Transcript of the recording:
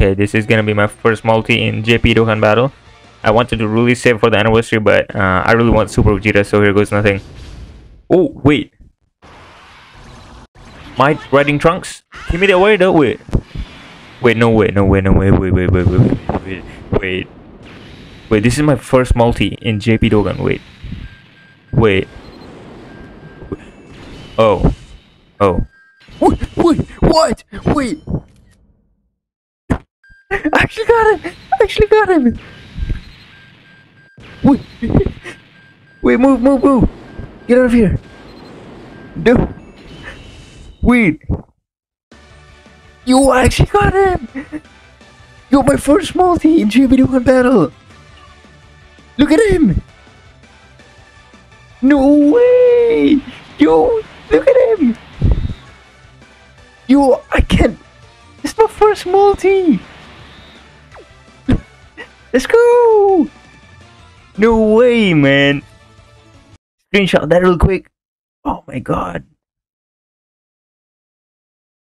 Okay, this is gonna be my first multi in JP Dokkan battle. I wanted to really save for the anniversary, but uh, I really want Super Vegeta, so here goes nothing. Oh, wait. My riding trunks? Give me that way though, wait. Wait, no way, no way, no wait, wait, wait, wait, wait, wait, wait. Wait, this is my first multi in JP Dokkan, wait. Wait. Oh. Oh. Wait, wait, what? Wait. I actually got him! I actually got him! Wait. Wait, move, move, move! Get out of here! No! Wait! You actually got him! You're my first multi in JV1 battle! Look at him! No way! Yo, look at him! Yo, I can't. It's my first multi. Let's go! No way, man. Screenshot that real quick. Oh my god.